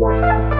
Wow.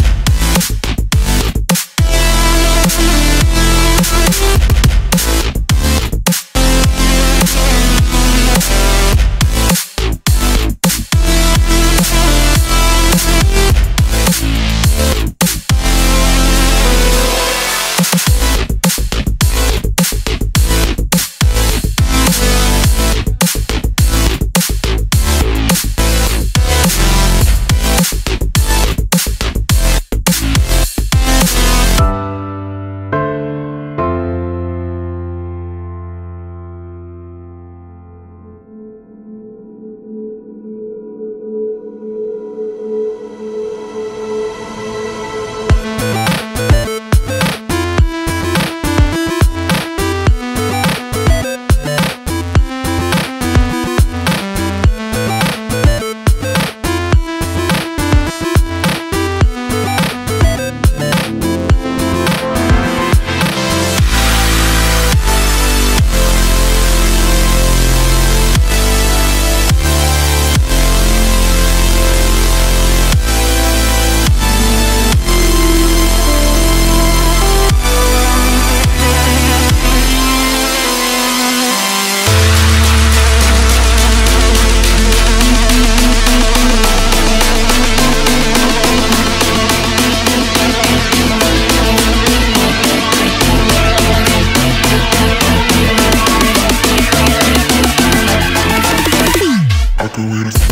go in.